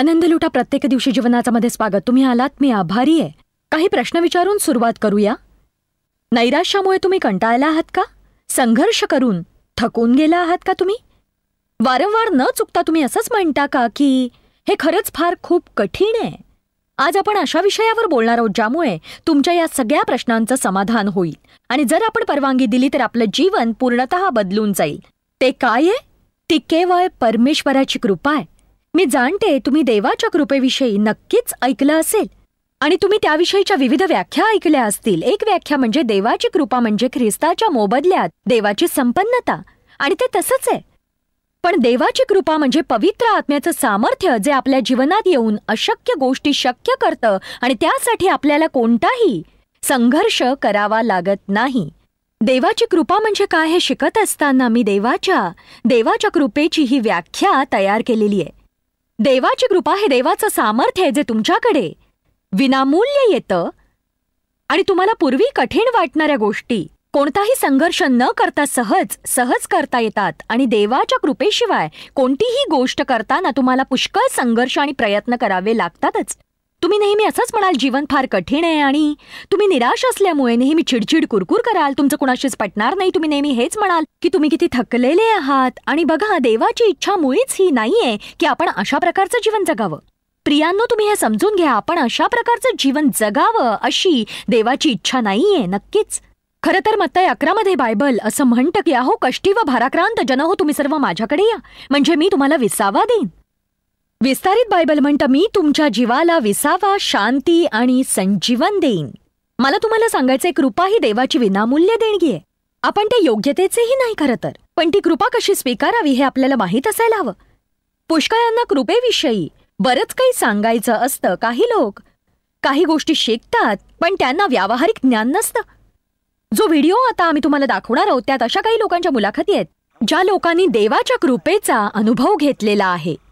आनंद लुटा प्रत्येक दिवशी जीवनाचा मध्ये स्वागत. तुम्ही आलात मी आभारी आहे. काही प्रश्न विचारून सुरुवात करूया. नैराश्यामुळे तुम्ही कंटाळला आहात का? संघर्ष करून थकून गेला आहात का तुम्ही? वारंवार न चुकता तुम्ही असंच म्हणता का की हे खरंच फार खूप कठीण आहे? आज आपण अशा विषयावर बोलणार आहोत ज्यामुळे तुमच्या या सगळ्या प्रश्नांचं समाधान होईल. आणि जर आपण परवानगी दिली तर आपलं जीवन पूर्णतः बदलून जाईल. ते काय आहे? ती केवळ परमेश्वराची कृपा आहे. मी जाणते तुम्ही देवाच्या कृपेविषयी नक्कीच ऐकलं असेल. आणि तुम्ही त्याविषयीच्या विविध व्याख्या ऐकल्या असतील. एक व्याख्या म्हणजे देवाची कृपा म्हणजे ख्रिस्ताच्या मोबदल्यात देवाची संपन्नता. आणि ते तसंच आहे. पण देवाची कृपा म्हणजे पवित्र आत्म्याचं सामर्थ्य जे आपल्या जीवनात येऊन अशक्य गोष्टी शक्य करतं आणि त्यासाठी आपल्याला कोणताही संघर्ष करावा लागत नाही. देवाची कृपा म्हणजे काय हे शिकत असताना मी देवाच्या देवाच्या कृपेची ही व्याख्या तयार केलेली आहे. देवाची कृपा हे देवाचं सामर्थ्य आहे जे तुमच्याकडे. विनामूल्य येतं. आणि तुम्हाला पूर्वी कठीण वाटणाऱ्या गोष्टी कोणताही संघर्ष न करता सहज सहज करता येतात. आणि देवाच्या कृपेशिवाय कोणतीही गोष्ट करताना तुम्हाला पुष्कळ संघर्ष आणि प्रयत्न करावे लागतातच. तुम्ही नेहमी असंच म्हणाल जीवन फार कठीण आहे आणि तुम्ही निराश असल्यामुळे नेहमी चिडचिड कुरकुर कराल. तुमचं कुणाशीच पटणार नाही. तुम्ही नेहमी हेच म्हणाल की तुम्ही किती थकलेले आहात. आणि बघा देवाची इच्छा मुळीच ही नाहीये की आपण अशा प्रकारचं जीवन जगावं. प्रियांनो तुम्ही हे समजून घ्या. आपण अशा प्रकारचं जीवन जगावं अशी देवाची इच्छा नाहीये नक्कीच. खरं तर मत्ताय अकरामध्ये बायबल असं म्हणतं की अहो कष्टी व भाराक्रांत जन हो तुम्ही सर्व माझ्याकडे या. म्हणजे मी तुम्हाला विसावा देईन. विस्तारित बायबल म्हणतं मी तुमच्या जीवाला विसावा शांती आणि संजीवन देईन. मला तुम्हाला सांगायचंय कृपा ही देवाची विनामूल्य देणगी आहे आपण ते योग्यतेचेही नाही खरं तर. पण ती कृपा कशी स्वीकारावी हे आपल्याला माहीत असायला हवं. पुष्कळांना कृपेविषयी बरंच काही सांगायचं असतं काही लोक काही गोष्टी शिकतात पण त्यांना व्यावहारिक ज्ञान नसतं. जो व्हिडिओ आता आम्ही तुम्हाला दाखवणार आहोत त्यात अशा काही लोकांच्या मुलाखती आहेत ज्या लोकांनी देवाच्या कृपेचा अनुभव घेतलेला आहे.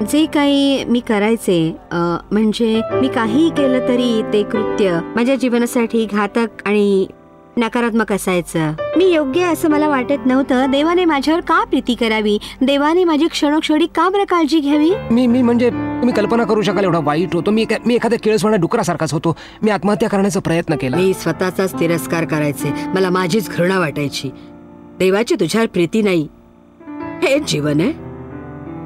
जे काही मी करायचे म्हणजे मी काहीही केलं तरी ते कृत्य माझ्या जीवनासाठी घातक आणि नकारात्मक असायचं. मी योग्य आहे असं मला वाटत नव्हतं. देवाने माझ्यावर का प्रीती करावी? देवाने माझी क्षणोक्षणी का बरं काळजी घ्यावी? मी मी म्हणजे तुम्ही कल्पना करू शकाल एवढा वाईट होतो. मी एका- मी एखाद्या केळसवाण्या डुकरासारखाच होतो. मी आत्महत्या करण्याचा प्रयत्न केला. मी स्वतःचाच तिरस्कार करायचे. मला माझीच घृणा वाटायची. देवाची तुझ्यावर प्रीती नाही. हे जीवन आहे.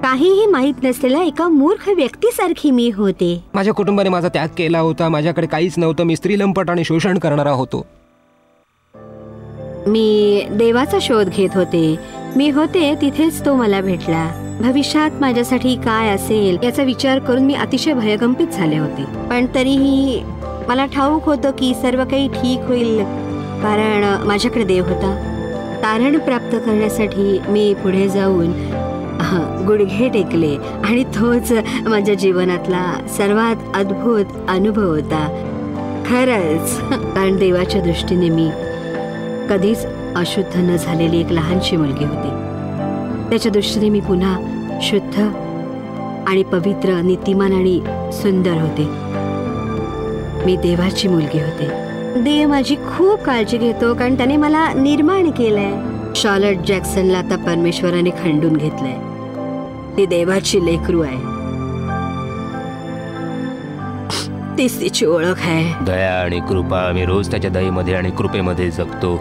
काहीही माहीत नसलेल्या एका मूर्ख व्यक्तीसारखी मी होते. माझ्या कुटुंबाने माझा त्याग केला होता. माझ्याकडे काहीच नव्हतं. मी स्त्री लंपट आणि शोषण करणारा होतो. मी देवाचा शोध घेत होते. मी होते तिथेच तो मला भेटला. भविष्यात माझ्यासाठी काय असेल याचा विचार करून मी अतिशय भयकंपित झाले होते. पण तरीही मला ठाऊक होतं की सर्व काही ठीक होईल कारण माझ्याकडे देव होता. तारण प्राप्त करण्यासाठी मी पुढे जाऊन गुडघे टेकले आणि तोच माझ्या जीवनातला सर्वात अद्भुत अनुभव होता. खरंच कारण देवाच्या दृष्टीने मी कधीच अशुद्ध न झालेली एक लहानशी मुलगी होती. त्याच्या दृष्टीने मी पुन्हा शुद्ध आणि पवित्र नीतिमान आणि सुंदर होते. मी देवाची मुलगी होते. देव माझी खूप काळजी घेतो कारण त्याने मला निर्माण केलंय. शॉलट जॅक्सनला आता परमेश्वराने खंडून घेतलंय. ती देवाची लेकरू आहे. तीच तिची ओळख आहे. दया आणि कृपा आम्ही रोज त्याच्या दयेमध्ये आणि कृपेमध्ये जगतो.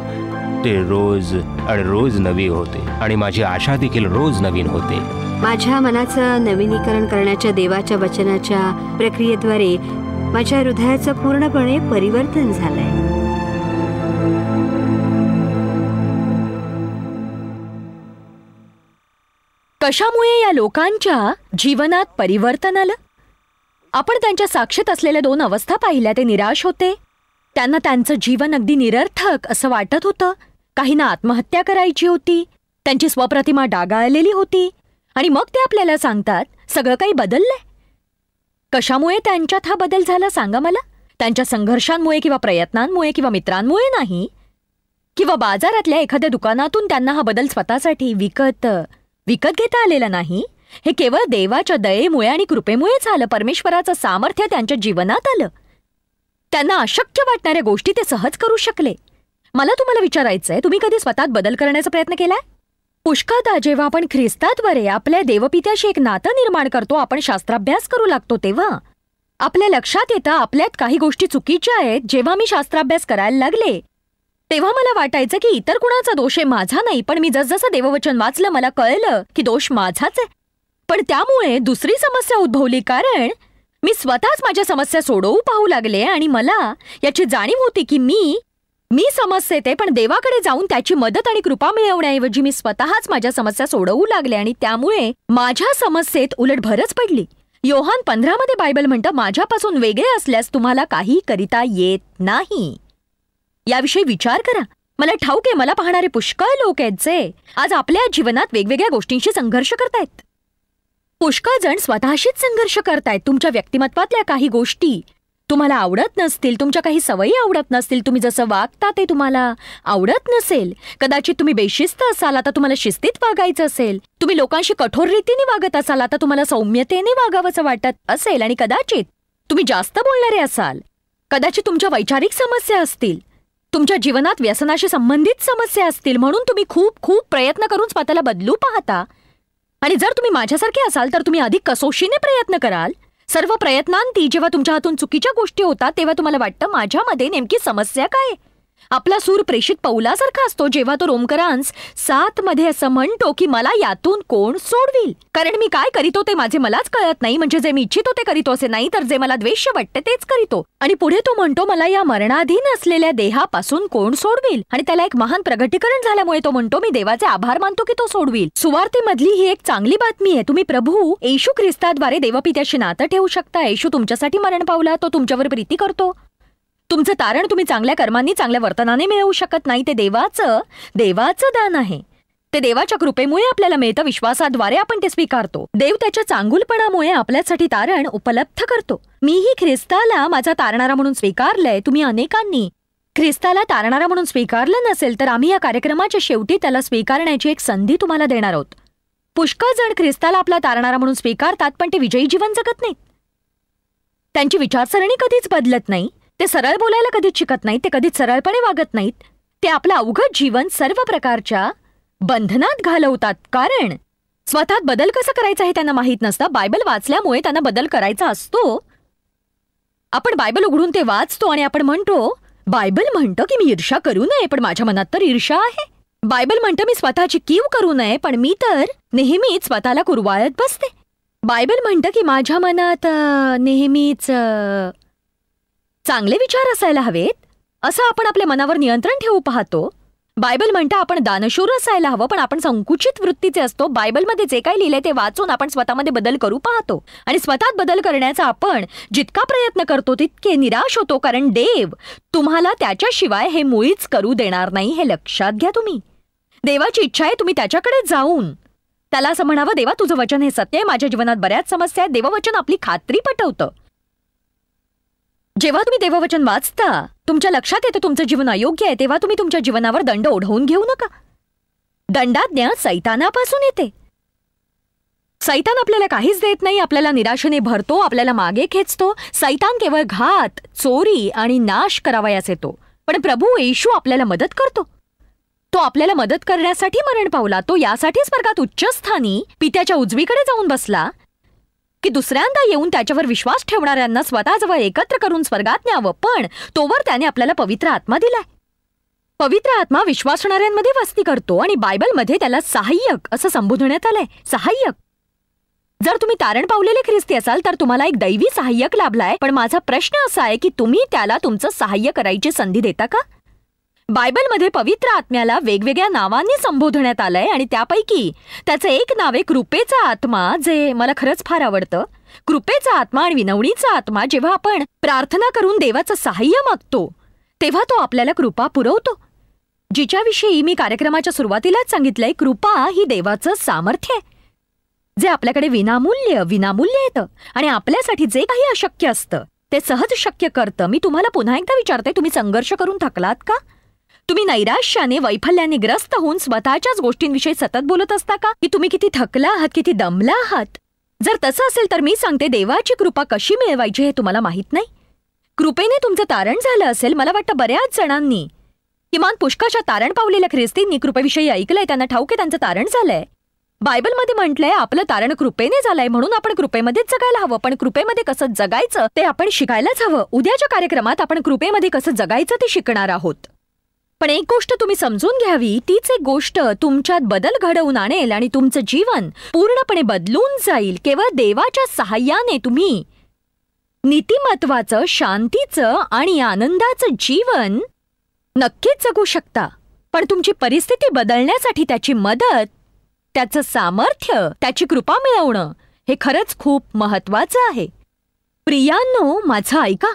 ते रोज आणि रोज नवी होते. आणि माझी आशा देखील रोज नवीन होते. माझ्या मनाचं नवीनीकरण करण्याच्या देवाच्या वचनाच्या प्रक्रियेद्वारे माझ्या हृदयाचं पूर्णपणे परिवर्तन झालंय. कशामुळे या लोकांच्या जीवनात परिवर्तन आलं? आपण त्यांच्या साक्षीत असलेल्या दोन अवस्था पाहिल्या ते निराश होते. त्यांना त्यांचं जीवन अगदी निरर्थक असं वाटत होतं. काहींना आत्महत्या करायची होती. त्यांची स्वप्रतिमा डागाळलेली होती. आणि मग ते आपल्याला सांगतात सगळं काही बदललंय? कशामुळे त्यांच्यात हा बदल झाला सांगा मला? त्यांच्या संघर्षांमुळे किंवा प्रयत्नांमुळे किंवा मित्रांमुळे नाही? किंवा बाजारातल्या एखाद्या दुकानातून त्यांना हा बदल स्वतःसाठी विकत विकत घेता आलेला नाही? हे केवळ देवाच्या दयेमुळे आणि कृपेमुळे झालं. परमेश्वराचं सामर्थ्य त्यांच्या जीवनात आलं. त्यांना अशक्य वाटणाऱ्या गोष्टी ते सहज करू शकले. मला तुम्हाला विचारायचंय तुम्ही कधी स्वतःत बदल करण्याचा प्रयत्न केलाय? पुष्कळदा जेव्हा आपण ख्रिस्ताद्वारे आपल्या देवपित्याशी एक नातं निर्माण करतो आपण शास्त्राभ्यास करू लागतो तेव्हा. आपल्या लक्षात येतं आपल्यात काही गोष्टी चुकीच्या आहेत जेव्हा मी शास्त्राभ्यास करायला लागले तेव्हा मला वाटायचं की इतर कुणाचा दोष आहे माझा नाही पण मी जसजसं देववचन वाचलं मला कळलं की दोष माझाच आहे. पण त्यामुळे दुसरी समस्या उद्भवली कारण मी स्वतःच माझ्या समस्या सोडवू पाहू लागले आणि मला याची जाणीव होती की मी मी समस्येत आहे पण देवाकडे जाऊन त्याची मदत आणि कृपा मिळवण्याऐवजी मी स्वतःच माझ्या समस्या सोडवू लागले आणि त्यामुळे माझ्या समस्येत उलट भरच पडली. योहान पंधरामध्ये बायबल म्हणतं माझ्यापासून वेगळे असल्यास तुम्हाला काही करिता येत नाही. याविषयी विचार करा. मला ठाऊक आहे मला पाहणारे पुष्कळ लोक आहेत जे आज आपल्या जीवनात वेगवेगळ्या गोष्टींशी संघर्ष करतायत. पुष्कळ जण स्वतःशीच संघर्ष करतायत. तुमच्या व्यक्तिमत्वातल्या काही गोष्टी तुम्हाला आवडत नसतील तुमच्या काही सवयी आवडत नसतील तुम्ही जसं वागता ते तुम्हाला आवडत नसेल. कदाचित तुम्ही बेशिस्त असाल आता तुम्हाला शिस्तीत वागायचं असेल. तुम्ही लोकांशी कठोर रीतीने वागत असाल आता तुम्हाला सौम्यतेने वागावंसं वाटत असेल. आणि कदाचित तुम्ही जास्त बोलणारे असाल. कदाचित तुमच्या वैचारिक समस्या असतील. तुमच्या जीवनात व्यसनाशी संबंधित समस्या असतील म्हणून तुम्ही खूप खूप प्रयत्न करून स्वतःला बदलू पाहता आणि जर तुम्ही माझ्यासारखे असाल तर तुम्ही अधिक कसोशीने प्रयत्न कराल सर्व प्रयत्नांती जेव्हा तुमच्या हातून चुकीच्या गोष्टी होतात तेव्हा तुम्हाला वाटतं माझ्यामध्ये नेमकी समस्या काय आहे? आपला सूर प्रेषित पौलासारखा असतो जेव्हा तो रोमकरांस सात मध्ये असं म्हणतो की मला यातून कोण सोडविल? कारण मी काय करीतो ते माझे मलाच कळत नाही. म्हणजे जे मी इच्छितो ते करीतो असे नाही तर जे मला द्वेष वाटते तेच करीतो. आणि पुढे तो म्हणतो मला या मरणाधीन असलेल्या देहापासून कोण सोडविल? आणि त्याला एक महान प्रगटीकरण झाल्यामुळे तो म्हणतो मी देवाचे आभार मानतो की तो सोडविल. सुवार्थेमधली ही एक चांगली बातमी आहे. तुम्ही प्रभू येशू ख्रिस्ताद्वारे देवपित्याशी नातं ठेवू शकता. येशू तुमच्यासाठी मरण पावला तो तुमच्यावर प्रीती करतो. तुमचं तारण तुम्ही चांगल्या कर्मांनी चांगल्या वर्तनाने मिळवू शकत नाही ते देवाचं देवाचं दान आहे. ते देवाच्या कृपेमुळे आपल्याला मिळतं विश्वासाद्वारे आपण ते स्वीकारतो. देव त्याच्या चांगुलपणामुळे आपल्यासाठी तारण उपलब्ध करतो. मीही ख्रिस्ताला माझा तारणारा म्हणून स्वीकारलंय. तुम्ही अनेकांनी ख्रिस्ताला तारणारा म्हणून स्वीकारलं नसेल तर आम्ही या कार्यक्रमाच्या शेवटी त्याला स्वीकारण्याची एक संधी तुम्हाला देणार आहोत. पुष्कळ जण ख्रिस्ताला आपला तारणारा म्हणून स्वीकारतात पण ते विजयी जीवन जगत नाहीत. त्यांची विचारसरणी कधीच बदलत नाही. ते सरळ बोलायला कधीच शिकत नाहीत ते कधीच सरळपणे वागत नाहीत. ते आपलं अवघड जीवन सर्व प्रकारच्या बंधनात घालवतात. कारण स्वतःत बदल कसा करायचा हे त्यांना माहीत नसतं. बायबल वाचल्यामुळे त्यांना बदल करायचा असतो. आपण बायबल उघडून ते वाचतो आणि आपण म्हणतो बायबल म्हणतं की मी ईर्षा करू नये पण माझ्या मनात तर ईर्षा आहे. बायबल म्हणतं मी स्वतःची कीव करू नये पण मी तर नेहमीच स्वतःला कुरवाळत बसते. बायबल म्हणतं की माझ्या मनात नेहमीच चांगले विचार असायला हवेत? असं आपण आपल्या मनावर नियंत्रण ठेवू पाहतो. बायबल म्हणतं आपण दानशूर असायला हवं पण आपण संकुचित वृत्तीचे असतो. बायबलमध्ये जे काही लिहिलंय ते वाचून आपण स्वतःमध्ये बदल करू पाहतो. आणि स्वतःत बदल करण्याचा आपण जितका प्रयत्न करतो तितके निराश होतो कारण देव तुम्हाला त्याच्याशिवाय हे मुळीच करू देणार नाही हे लक्षात घ्या तुम्ही. देवाची इच्छा आहे तुम्ही त्याच्याकडे जाऊन. त्याला असं म्हणावं देवा तुझं वचन हे सत्य आहे. माझ्या जीवनात बऱ्याच समस्या आहेत. देववचन आपली खात्री पटवतं. जेव्हा तुम्ही देववचन वाचता तुमच्या लक्षात येतं तुमचं जीवन अयोग्य आहे तेव्हा तुम्ही तुमच्या जीवनावर दंड ओढवून घेऊ नका. दंडाज्ञा सैतानापासून येते. सैतान आपल्याला काहीच देत नाही आपल्याला निराशेने भरतो आपल्याला मागे खेचतो. सैतान केवळ घात चोरी आणि नाश करावयास येतो. पण प्रभू येशू आपल्याला मदत करतो. तो आपल्याला मदत करण्यासाठी मरण पावला तो यासाठी स्वर्गात उच्चस्थानी पित्याच्या उजवीकडे जाऊन बसला की दुसऱ्यांदा येऊन त्याच्यावर विश्वास ठेवणाऱ्यांना स्वतःजवळ एकत्र करून स्वर्गात न्यावं. पण तोवर त्याने आपल्याला पवित्र आत्मा दिलाय. पवित्र आत्मा विश्वासणाऱ्यांमध्ये वस्ती करतो आणि बायबलमध्ये त्याला सहाय्यक असं संबोधण्यात आलंय. सहाय्यक. जर तुम्ही तारण पावलेले ख्रिस्ती असाल तर तुम्हाला एक दैवी सहाय्यक लाभलाय. पण माझा प्रश्न असा आहे की तुम्ही त्याला तुमचं सहाय्य करायची संधी देता का? बायबलमध्ये पवित्र आत्म्याला वेगवेगळ्या नावांनी संबोधण्यात आलंय आणि त्यापैकी त्याचं एक नाव आहे कृपेचा आत्मा जे मला खरंच फार आवडतं. कृपेचा आत्मा आणि विनवणीचा आत्मा जेव्हा आपण प्रार्थना करून देवाचं सहाय्य मागतो तेव्हा तो आपल्याला कृपा पुरवतो. जिच्याविषयी मी कार्यक्रमाच्या सुरुवातीलाच सांगितलंय कृपा ही देवाचं सामर्थ्य आहे. जे आपल्याकडे विनामूल्य विनामूल्य येतं आणि आपल्यासाठी जे काही अशक्य असतं ते सहज शक्य करतं. मी तुम्हाला पुन्हा एकदा विचारते तुम्ही संघर्ष करून थकलात का? तुम्ही नैराश्याने वैफल्याने ग्रस्त होऊन स्वतःच्याच गोष्टींविषयी सतत बोलत असता का? की तुम्ही किती थकला आहात किती दमला आहात? जर तसं असेल तर मी सांगते देवाची कृपा कशी मिळवायची हे तुम्हाला माहीत नाही. कृपेने तुमचं तारण झालं असेल मला वाटतं बऱ्याच जणांनी. किमान पुष्कळच्या तारण पावलेल्या ख्रिस्तींनी कृपेविषयी ऐकलंय त्यांना ठाऊक आहे त्यांचं तारण झालंय. बायबलमध्ये म्हटलंय आपलं तारण कृपेने झालंय म्हणून आपण कृपेमध्येच जगायला हवं. पण कृपेमध्ये कसं जगायचं ते आपण शिकायलाच हवं. उद्याच्या कार्यक्रमात आपण कृपेमध्ये कसं जगायचं ते शिकणार आहोत. पण एक गोष्ट तुम्ही समजून घ्यावी तीच एक गोष्ट तुमच्यात बदल घडवून आणेल आणि तुमचं जीवन पूर्णपणे बदलून जाईल. केवळ देवाच्या सहाय्याने तुम्ही नीतिमत्वाचं शांतीचं आणि आनंदाचं जीवन नक्कीच जगू शकता. पण तुमची परिस्थिती बदलण्यासाठी त्याची मदत त्याचं सामर्थ्य त्याची कृपा मिळवणं हे खरंच खूप महत्वाचं आहे. प्रियांनो माझं ऐका.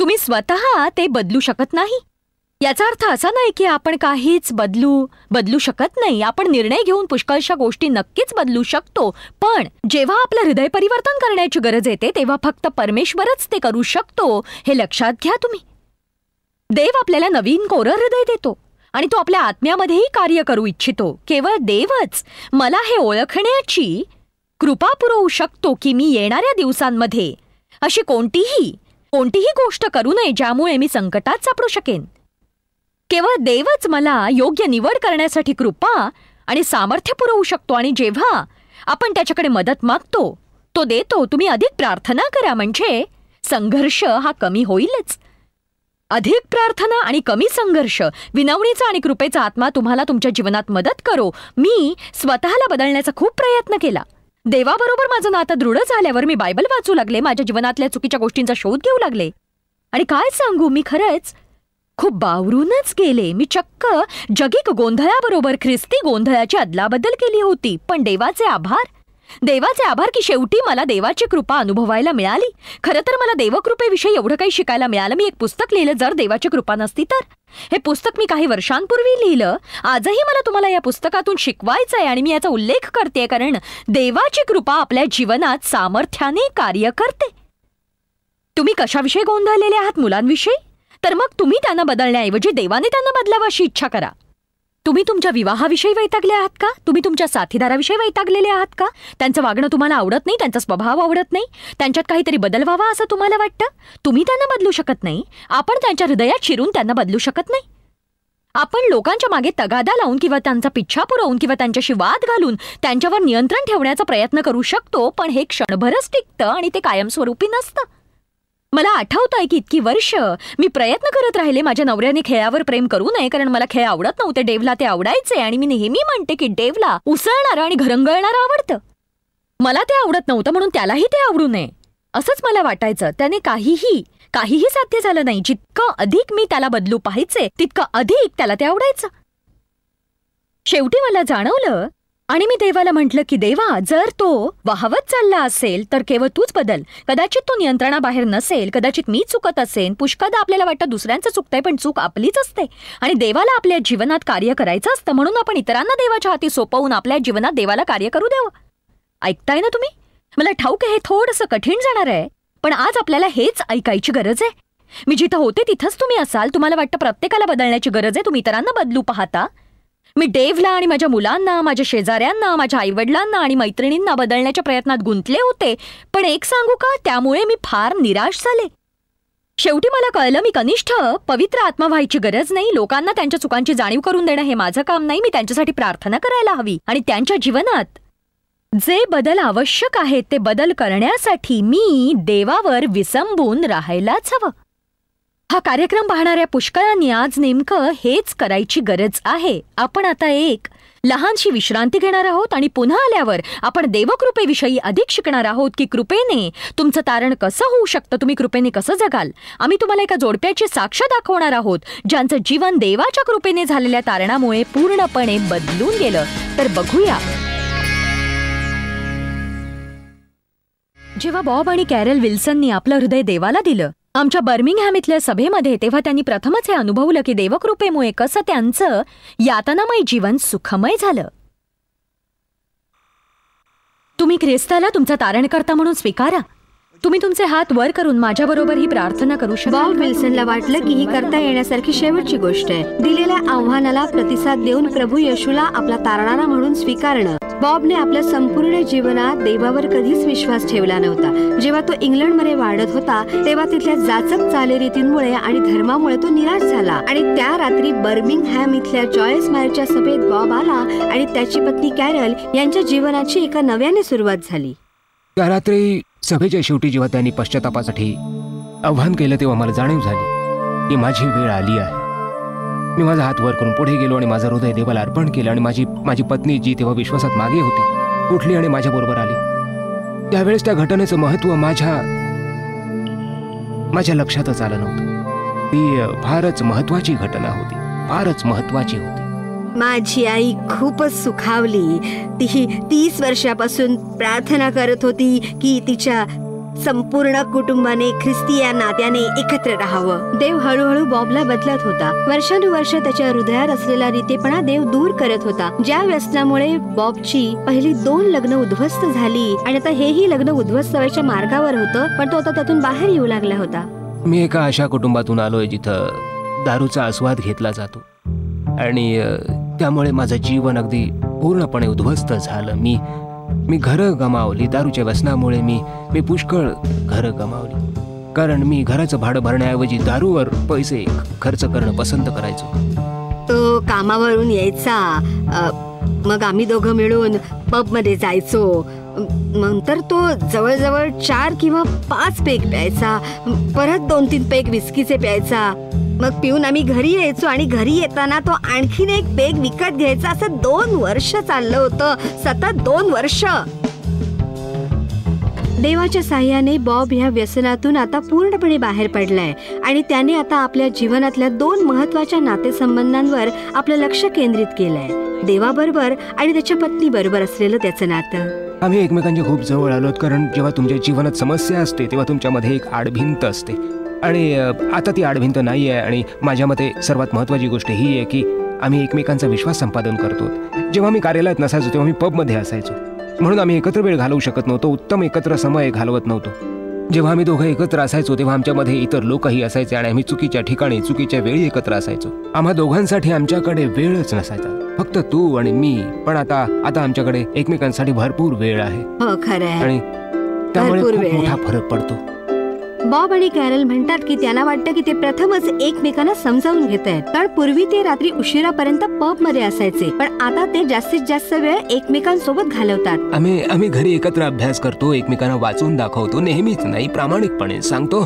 तुम्ही स्वतः ते बदलू शकत नाही. याचा अर्थ असा नाही की आपण काहीच बदलू बदलू शकत नाही. आपण निर्णय घेऊन पुष्कळशा गोष्टी नक्कीच बदलू शकतो. पण जेव्हा आपलं हृदय परिवर्तन करण्याची गरज येते तेव्हा फक्त परमेश्वरच ते करू शकतो. हे लक्षात घ्या तुम्ही. देव आपल्याला नवीन कोरं हृदय देतो आणि तो आपल्या आत्म्यामध्येही कार्य करू इच्छितो. केवळ देवच. मला हे ओळखण्याची कृपा पुरवू शकतो की मी येणाऱ्या दिवसांमध्ये अशी कोणतीही कोणतीही गोष्ट करू नये ज्यामुळे मी संकटात सापडू शकेन. केवळ देवच मला योग्य निवड करण्यासाठी कृपा आणि सामर्थ्य पुरवू शकतो आणि जेव्हा आपण त्याच्याकडे मदत मागतो तो देतो. तुम्ही अधिक प्रार्थना करा. म्हणजे संघर्ष हा कमी होईलच. अधिक प्रार्थना आणि कमी संघर्ष. विनवणीचा आणि कृपेचा आत्मा तुम्हाला तुमच्या जीवनात मदत करो. मी स्वतःला बदलण्याचा खूप प्रयत्न केला. देवाबरोबर माझं नातं दृढ झाल्यावर मी बायबल वाचू लागले. माझ्या जीवनातल्या चुकीच्या गोष्टींचा शोध घेऊ लागले. आणि काय सांगू? मी खरंच खूप बावरूनच गेले मी चक्क जगिक गोंधळाबरोबर ख्रिस्ती गोंधळाची अदलाबदल केली होती. पण देवाचे आभार? देवाचे आभार की शेवटी मला देवाची कृपा अनुभवायला मिळाली? खरं तर मला देवकृपेविषयी एवढं काही शिकायला मिळालं. मी एक पुस्तक लिहिलं जर देवाची कृपा नसती तर. हे पुस्तक मी काही वर्षांपूर्वी लिहिलं. आजही मला तुम्हाला या पुस्तकातून शिकवायचं आहे आणि मी याचा उल्लेख करते कारण देवाची कृपा आपल्या जीवनात सामर्थ्याने कार्य करते. तुम्ही कशाविषयी गोंधळलेले आहात मुलांविषयी? तर मग तुम्ही त्यांना बदलण्याऐवजी देवाने त्यांना बदलावं अशी इच्छा करा. तुम्ही तुमच्या विवाहाविषयी वैतागले आहात का? तुम्ही तुमच्या साथीदाराविषयी वैतागलेले आहात का? त्यांचं वागणं तुम्हाला आवडत नाही त्यांचा स्वभाव आवडत नाही त्यांच्यात काहीतरी बदल व्हावा असं तुम्हाला वाटतं? तुम्ही त्यांना बदलू शकत नाही. आपण त्यांच्या हृदयात शिरून त्यांना बदलू शकत नाही. आपण लोकांच्या मागे तगादा लावून किंवा त्यांचा पिच्छा पुरवून किंवा त्यांच्याशी वाद घालून त्यांच्यावर नियंत्रण ठेवण्याचा प्रयत्न करू शकतो पण हे क्षणभरच टिकतं आणि ते कायमस्वरूपी नसतं. मला आठवतंय की इतकी वर्ष मी प्रयत्न करत राहिले माझ्या नवऱ्याने खेळावर प्रेम करू नये कारण मला खेळ आवडत नव्हते. डेवला ते आवडायचे आणि मी नेहमी म्हणते की डेवला उसळणारं आणि घरंगळणारं आवडतं. मला ते आवडत नव्हतं म्हणून त्यालाही ते आवडू नये. असंच मला वाटायचं. त्याने काहीही काहीही साध्य झालं नाही. जितकं अधिक मी त्याला बदलू पाहायचे तितकं अधिक त्याला ते आवडायचं. शेवटी मला जाणवलं आणि मी देवाला म्हटलं की देवा जर तो वाहवत चालला असेल तर केवळ तूच बदल. कदाचित तो नियंत्रणाबाहेर नसेल कदाचित मी चुकत असेन पुष्कदा आपल्याला वाटतं दुसऱ्यांचं चुकतंय पण चूक आपलीच असते. आणि देवाला आपल्या जीवनात कार्य करायचं असतं म्हणून आपण इतरांना देवाच्या हाती सोपवून आपल्या जीवनात देवाला कार्य करू द्यावं. ऐकताय ना तुम्ही? मला ठाऊक आहे हे थोडंसं कठीण जाणार आहे पण आज आपल्याला हेच ऐकायची गरज आहे. मी जिथं होते तिथंच तुम्ही असाल. तुम्हाला वाटतं प्रत्येकाला बदलण्याची गरज आहे? तुम्ही इतरांना बदलू पाहता? मी डेव्हला आणि माझ्या मुलांना माझ्या शेजाऱ्यांना माझ्या आईवडिलांना आणि मैत्रिणींना बदलण्याच्या प्रयत्नात गुंतले होते. पण एक सांगू का? त्यामुळे मी फार निराश झाले. शेवटी मला कळलं मी कनिष्ठ पवित्र आत्मा व्हायची गरज नाही. लोकांना त्यांच्या चुकांची जाणीव करून देणं हे माझं काम नाही. मी त्यांच्यासाठी प्रार्थना करायला हवी आणि त्यांच्या जीवनात जे बदल आवश्यक आहेत ते बदल करण्यासाठी मी देवावर विसंबून राहायलाच हवं. हा कार्यक्रम पाहणाऱ्या पुष्कळांनी आज नेमकं हेच करायची गरज आहे. आपण आता एक लहानशी विश्रांती घेणार आहोत आणि पुन्हा आल्यावर आपण देवकृपेविषयी अधिक शिकणार आहोत की कृपेने तुमचं तारण कसं होऊ शकतं तुम्ही कृपेने कसं जगाल? आम्ही तुम्हाला एका जोडप्याची साक्ष दाखवणार आहोत ज्यांचं जीवन देवाच्या कृपेने झालेल्या तारणामुळे पूर्णपणे बदलून गेलं. तर बघूया. जेव्हा बॉब आणि कॅरल विल्सननी आपलं हृदय देवाला दिलं आमच्या बर्मिंगहॅम इथल्या सभेमध्ये तेव्हा त्यांनी प्रथमच हे अनुभवलं की देवकृपेमुळे कसं त्यांचं यातनामय जीवन सुखमय झालं. तुम्ही ख्रिस्ताला तुमचा तारणकर्ता म्हणून स्वीकारा. तुम्ही तुमचे हात वर करून माझ्याबरोबर ही प्रार्थना करू बॉब विल्सनला वाटलं की ही करता येण्यासारखी शेवटची गोष्ट आहे. दिलेल्या आव्हानाला प्रतिसाद देऊन प्रभू येशूला आपला तारणारा म्हणून स्वीकारणं. बॉबने आपल्या संपूर्ण जीवनात देवावर कधीच विश्वास ठेवला नव्हता. जेव्हा तो इंग्लंडमध्ये वाढत होता तेव्हा तिथल्या जाचक चालीरीतींमुळे आणि धर्मामुळे तो निराश झाला. आणि त्या रात्री बर्मिंगहॅम इथल्या जॉयस मायरच्या सभेत बॉब आला आणि त्याची पत्नी कॅरल यांच्या जीवनाची एका नव्याने सुरुवात झाली. त्या रात्री सभेच्या शेवटी जेव्हा त्यांनी पश्चातापासाठी आव्हान केलं तेव्हा मला जाणीव झाली की माझी वेळ आली आहे. मी माझा हात वर करून पुढे गेलो आणि माझं हृदय देवाला अर्पण केलं आणि माझी माझी पत्नी जी तेव्हा विश्वासात मागे होती उठली आणि माझ्या बरोबर आली. त्यावेळेस त्या घटनेचं महत्त्व माझ्या माझ्या लक्षातच आलं नव्हतं. ती फारच महत्वाची घटना होती. फारच महत्वाची होती. माझी आई खूपच सुखावली. ती तीस वर्षापासून प्रार्थना करत होती की तिच्या संपूर्ण कुटुंबाने ख्रिस्ती या नात्याने एकत्र राहावं. देव हळूहळू बॉबला बदलत होता. वर्षानुवर्ष त्याच्या हृदयात असलेला रीतेपणा देव दूर करत होता. ज्या व्यसनामुळे बॉबची पहिली दोन लग्न उद्ध्वस्त झाली आणि आता हेही लग्न उद्ध्वस्त व्हायच्या मार्गावर होतं पण तो आता त्यातून बाहेर येऊ लागला होता. मी एका अशा कुटुंबातून आलोय जिथं दारूचा आस्वाद घेतला जातो. आणि अ, त्यामुळे माझं जीवन अगदी पूर्णपणे उद्ध्वस्त झालं. मी मी घरं गमावली. दारूच्या व्यसनामुळे मी मी पुष्कळ घरं गमावली. कारण मी घराचं भाडं भरण्याऐवजी दारूवर पैसे खर्च करणं पसंत करायचो. तो कामावरून यायचा. मग आम्ही दोघं मिळून पबमध्ये जायचो. नंतर तो जवळजवळ चार किंवा पाच पेग प्यायचा. परत दोन तीन पेग विस्कीचे प्यायचा. मग पिऊन आम्ही घरी यायचो आणि घरी येताना तो आणखीन एक पेग विकत घ्यायचा असं दोन वर्ष चाललं होतं. सतत दोन वर्ष. देवाच्या साह्याने बॉब ह्या व्यसनातून आता पूर्णपणे बाहेर पडलाय आणि त्याने आता आपल्या जीवनातल्या दोन महत्त्वाच्या नातेसंबंधांवर आपलं लक्ष केंद्रित केलंय. देवाबरोबर आणि त्याच्या पत्नी बरोबर असलेलं त्याचं नातं. आम्ही एकमेकांच्या खूप जवळ आलोत कारण जेव्हा तुमच्या जीवनात समस्या असते तेव्हा तुमच्यामध्ये एक आडभिंत असते. आणि आता ती आडभिंत नाही आहे आणि माझ्या मते सर्वात महत्त्वाची गोष्ट ही आहे की आम्ही एकमेकांचा विश्वास संपादन करतो. जेव्हा मी कार्यालयात नसायचो तेव्हा मी पबमध्ये असायचो. म्हणून आम्ही एकत्र वेळ घालवू शकत नव्हतो उत्तम एकत्र समय घालवत नव्हतो. जेव्हा आम्ही दोघं एकत्र असायचो तेव्हा आमच्यामध्ये इतर लोकही असायचे आणि आम्ही चुकीच्या ठिकाणी चुकीच्या वेळी एकत्र असायचो. आम्हा दोघांसाठी आमच्याकडे वेळच नसायचा. फक्त तू आणि मी. पण आता आता आमच्याकडे एकमेकांसाठी भरपूर वेळ आहे. हो आणि त्यामुळे खूप. मोठा फरक पडतो. बॉब आणि कॅरल म्हणतात की त्यांना वाटतं की ते प्रथमच एकमेकांना समजावून घेत आहेत कारण पूर्वी ते रात्री उशिरापर्यंत पबमध्ये असायचे. पण आता ते जास्तीत जास्त वेळ एकमेकांसोबत घालवतात. आम्ही आम्ही घरी एकत्र अभ्यास करतो एकमेकांना वाचून दाखवतो. नेहमीच नाही प्रामाणिकपणे सांगतो.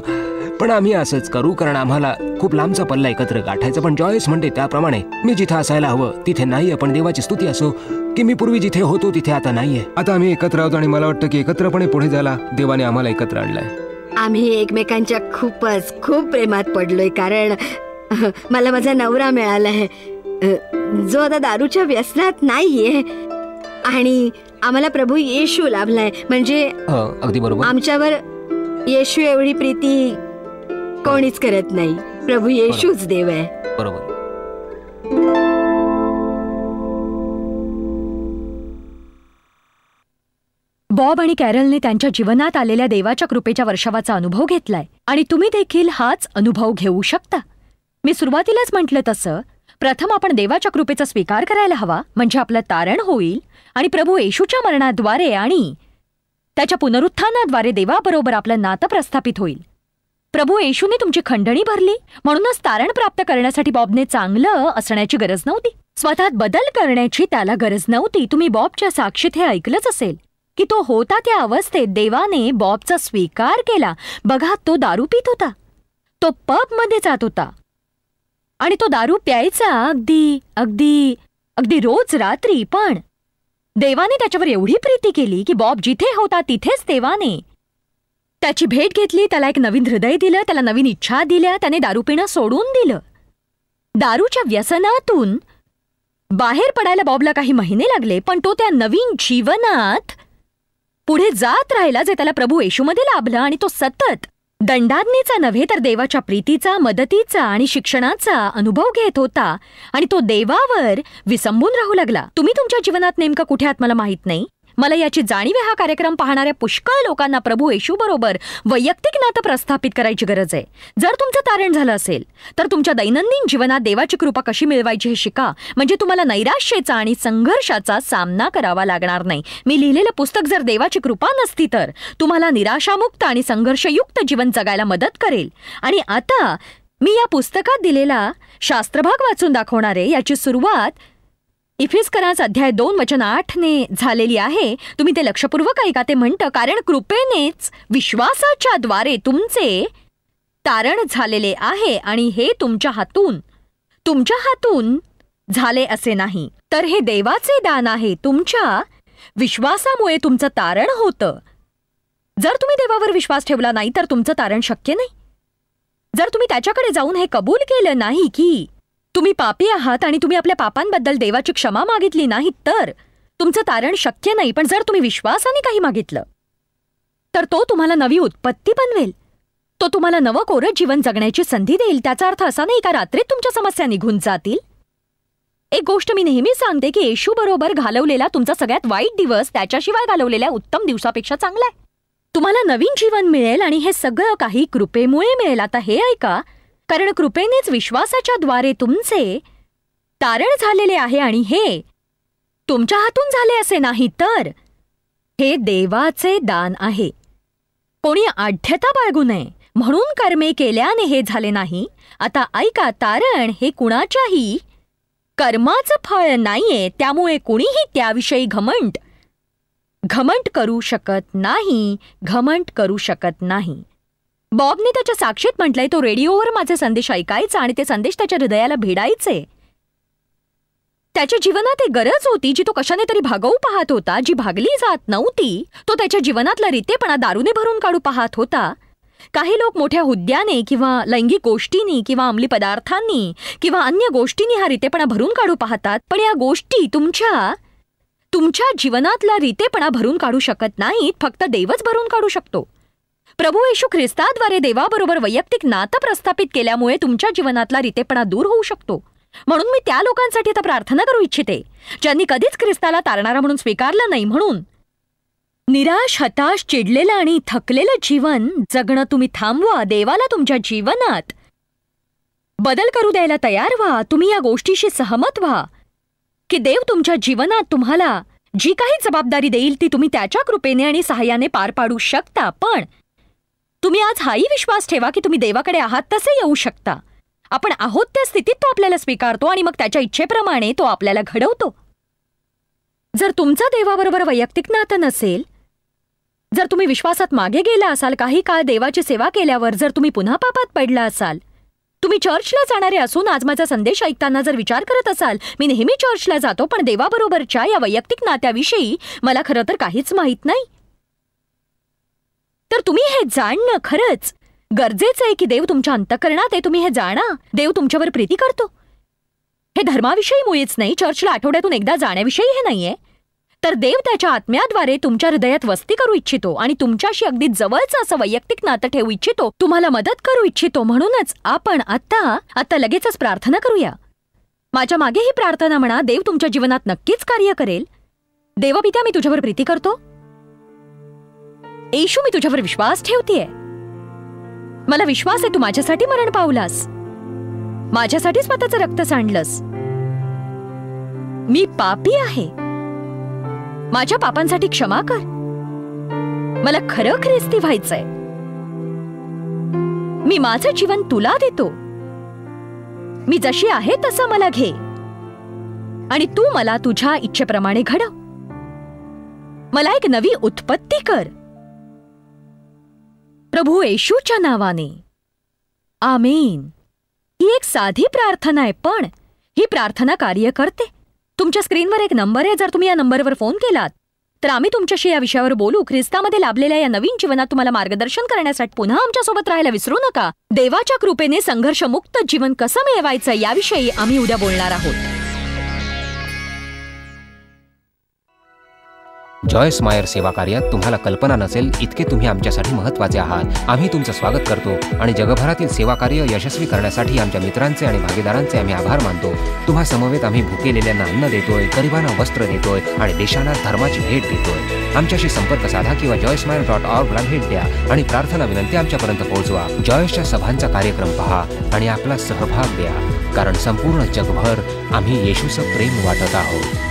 पण आम्ही असंच करू कारण आम्हाला खूप लांबचा पल्ला एकत्र गाठायचा. पण जॉयस म्हणते त्याप्रमाणे मी जिथं असायला हवं तिथे नाहीये पण देवाची स्तुती असो की मी पूर्वी जिथे होतो तिथे आता नाहीये. आता आम्ही एकत्र आहोत आणि मला वाटतं की एकत्रपणे पुढे जायला देवाने आम्हाला एकत्र आणलंय. आम्ही एकमेकांच्या खूपच खूप प्रेमात पडलोय कारण मला माझा नवरा मिळाला आहे. जो आता दारूच्या व्यसनात नाहीये. आणि आम्हाला प्रभू येशू लाभलाय. म्हणजे अगदी बरोबर. आमच्यावर येशू एवढी प्रीती कोणीच करत नाही. प्रभू येशूच देव आहे. बरोबर. बॉब आणि कॅरलने त्यांच्या जीवनात आलेल्या देवाच्या कृपेच्या वर्षावाचा अनुभव घेतलाय. आणि तुम्ही देखील हाच अनुभव घेऊ शकता. मी सुरुवातीलाच म्हटलं तसं प्रथम आपण देवाच्या कृपेचा स्वीकार करायला हवा म्हणजे आपलं तारण होईल आणि प्रभू येशूच्या मरणाद्वारे आणि त्याच्या पुनरुत्थानाद्वारे देवाबरोबर आपलं नातं प्रस्थापित होईल. प्रभू येशूने तुमची खंडणी भरली म्हणूनच तारण प्राप्त करण्यासाठी बॉबने चांगलं असण्याची गरज नव्हती. स्वतःत बदल करण्याची त्याला गरज नव्हती. तुम्ही बॉबच्या साक्षीत हे ऐकलंच असेल. की तो होता त्या अवस्थेत देवाने बॉबचा स्वीकार केला. बघा तो दारू पित होता. तो पबमध्ये जात होता. आणि तो दारू प्यायचा अगदी अगदी अगदी रोज रात्री पण. देवाने त्याच्यावर एवढी प्रीती केली की बॉब जिथे होता तिथेच देवाने त्याची भेट घेतली त्याला एक नवीन हृदय दिलं त्याला नवीन इच्छा दिल्या त्याने दारू पिणं सोडून दिलं. दारूच्या व्यसनातून बाहेर पडायला बॉबला काही महिने लागले पण तो त्या नवीन जीवनात पुढे जात राहिला जे त्याला प्रभू येशूमध्ये लाभलं आणि तो सतत दंडाज्ञेचा नव्हे तर देवाच्या प्रीतीचा मदतीचा आणि शिक्षणाचा अनुभव घेत होता. आणि तो देवावर विसंबून राहू लागला. तुम्ही तुमच्या जीवनात नेमकं कुठे आहात मला माहीत नाही. मला याची जाणीव आहे हा कार्यक्रम पाहणाऱ्या पुष्कळ लोकांना प्रभू येशू बरोबर वैयक्तिक नातं प्रस्थापित करायची गरज आहे. जर तुमचं तारण झालं असेल तर तुमच्या दैनंदिन जीवनात देवाची कृपा कशी मिळवायची हे शिका. म्हणजे तुम्हाला नैराश्याचा आणि संघर्षाचा सामना करावा लागणार नाही. मी लिहिलेलं पुस्तक जर देवाची कृपा नसती तर तुम्हाला निराशामुक्त आणि संघर्षयुक्त जीवन जगायला मदत करेल. आणि आता मी या पुस्तकात दिलेला शास्त्रभाग वाचून दाखवणारे याची सुरुवात इफिस्करास अध्याय दोन वचन आठने झालेली आहे. तुम्ही ते लक्षपूर्वक ऐका. ते म्हणतं कारण कृपेनेच विश्वासाच्या द्वारे तुमचे तारण झालेले आहे आणि हे तुमच्या हातून तुमच्या हातून झाले असे नाही. तर हे देवाचे दान आहे. तुमच्या विश्वासामुळे तुमचं तारण होतं. जर तुम्ही देवावर विश्वास ठेवला नाही तर तुमचं तारण शक्य नाही. जर तुम्ही त्याच्याकडे जाऊन हे कबूल केलं नाही की तुम्ही पापी आहात आणि तुम्ही आपल्या पापांबद्दल देवाची क्षमा मागितली नाही तर तुमचं तारण शक्य नाही पण जर तुम्ही विश्वासाने काही मागितलं तर तो तुम्हाला नवी उत्पत्ती बनवेल. तो तुम्हाला नवं कोरं जीवन जगण्याची संधी देईल. त्याचा अर्थ असा नाही का रात्रीत तुमच्या समस्या निघून जातील. एक गोष्ट मी नेहमी सांगते की येशू बरोबर घालवलेला तुमचा सगळ्यात वाईट दिवस त्याच्याशिवाय घालवलेल्या उत्तम दिवसापेक्षा चांगला आहे. तुम्हाला नवीन जीवन मिळेल आणि हे सगळं काही कृपेमुळे मिळेल. आता हे ऐका कारण कृपेनेच विश्वासाच्या द्वारे तुमचे तारण झालेले आहे आणि हे तुमच्या हातून झाले असे नाही तर हे देवाचे दान आहे. कोणी आढ्यता बाळगू नये. म्हणून कर्मे केल्याने हे झाले नाही. आता ऐका तारण हे कुणाच्याही कर्माचं फळ नाहीये त्यामुळे कुणीही त्याविषयी घमंट घमंट करू शकत नाही घमंट करू शकत नाही. बॉबने त्याच्या साक्षीत म्हटलंय तो रेडिओवर माझे संदेश ऐकायचा आणि ते संदेश त्याच्या हृदयाला भिडायचे. त्याच्या जीवनात एक गरज होती जी तो कशाने तरी भागवू पाहत होता. जी भागली जात नव्हती तो त्याच्या जीवनातला रितेपणा दारूने भरून काढू पाहत होता. काही लोक मोठ्या हुद्द्याने किंवा लैंगिक गोष्टींनी किंवा अंमली पदार्थांनी किंवा अन्य गोष्टींनी हा रितेपणा भरून काढू पाहतात. पण या गोष्टी तुमच्या तुमच्या जीवनातला रितेपणा भरून काढू शकत नाहीत. फक्त देवच भरून काढू शकतो. प्रभू येशू ख्रिस्ताद्वारे देवाबरोबर वैयक्तिक नातं प्रस्थापित केल्यामुळे तुमच्या जीवनातला रितेपणा दूर होऊ शकतो. म्हणून मी त्या लोकांसाठी आता प्रार्थना करू इच्छिते ज्यांनी कधीच ख्रिस्ताला तारणारा म्हणून स्वीकारलं नाही म्हणून. निराश हताश चिडलेलं आणि थकलेलं जीवन जगणं तुम्ही थांबवा देवाला तुमच्या जीवनात बदल करू द्यायला तयार व्हा तुम्ही या गोष्टीशी सहमत व्हा. की देव तुमच्या जीवनात तुम्हाला जी काही जबाबदारी देईल ती तुम्ही त्याच्या कृपेने आणि सहाय्याने पार पाडू शकता पण तुम्ही आज हाही विश्वास ठेवा की तुम्ही देवाकडे आहात तसे येऊ शकता. आपण आहोत त्या स्थितीत तो आपल्याला स्वीकारतो आणि मग त्याच्या इच्छेप्रमाणे तो आपल्याला घडवतो. जर तुमचा देवाबरोबर वैयक्तिक नातं नसेल जर तुम्ही विश्वासात मागे गेला असाल काही काळ देवाची सेवा केल्यावर जर तुम्ही पुन्हा पापात पडला असाल तुम्ही चर्चला जाणारे असून आज माझा संदेश ऐकताना जर विचार करत असाल मी नेहमी चर्चला जातो पण देवाबरोबरच्या या वैयक्तिक नात्याविषयी मला खरं तर काहीच माहीत नाही. तर तुम्ही हे जाणणं खरंच गरजेचं आहे की देव तुमच्या अंतकरणात आहे तुम्ही हे जाणा. देव तुमच्यावर प्रीती करतो. हे धर्माविषयी मुळीच नाही चर्चला आठवड्यातून एकदा जाण्याविषयी हे नाहीये. तर देव त्याच्या आत्म्याद्वारे तुमच्या हृदयात वस्ती करू इच्छितो आणि तुमच्याशी अगदी जवळचं असं वैयक्तिक नातं ठेवू इच्छितो. तुम्हाला मदत करू इच्छितो म्हणूनच आपण आत्ता आता लगेचच प्रार्थना करूया. माझ्या मागे ही प्रार्थना म्हणा देव तुमच्या जीवनात नक्कीच कार्य करेल. देवपित्या मी तुझ्यावर प्रीती करतो. येशू मी तुझ्यावर विश्वास ठेवतेय. मला विश्वास आहे तू माझ्यासाठी मरण पावलास. माझ्यासाठी स्वतःचं रक्त सांडलंस. मी पापी आहे. माझ्या पापांसाठी क्षमा कर. मला खरं ख्रिस्ती व्हायचंय. मी माझं जीवन तुला देतो. मी जशी आहे तसं मला घे. आणि तू मला तुझ्या इच्छेप्रमाणे घडव. मला एक नवी उत्पत्ती कर. प्रभू येशूच्या नावाने. आमेन. ही एक साधी प्रार्थना आहे पण ही प्रार्थना कार्य करते. तुमच्या स्क्रीनवर एक नंबर आहे जर तुम्ही या नंबरवर फोन केलात तर आम्ही तुमच्याशी या विषयावर बोलू. ख्रिस्तामध्ये लाभलेल्या या नवीन जीवनात तुम्हाला मार्गदर्शन करण्यासाठी पुन्हा आमच्यासोबत राहायला विसरू नका. देवाच्या कृपेने संघर्षमुक्त जीवन कसं मिळवायचं याविषयी आम्ही उद्या बोलणार आहोत. जॉय स्मायर सेवा कार्यात तुम्हाला कल्पना नसेल इतके तुम्ही आमच्यासाठी महत्त्वाचे आहात. आम्ही तुमचं स्वागत करतो आणि जगभरातील सेवा कार्य यशस्वी करण्यासाठी आमच्या मित्रांचे आणि भागीदारांचे आम्ही आभार मानतो. तुम्हा समवेत आम्ही भुकेलेल्यांना अन्न देतोय गरिबांना वस्त्र देतोय आणि देशांना धर्माची भेट देतोय. आमच्याशी संपर्क साधा किंवा जॉय स्मायर डॉट ऑर्गला भेट द्या आणि प्रार्थना विनंती आमच्यापर्यंत पोहोचवा. जॉयसच्या सभांचा कार्यक्रम पहा आणि आपला सहभाग द्या. कारण संपूर्ण जगभर आम्ही येशूचं प्रेम वाटत आहोत.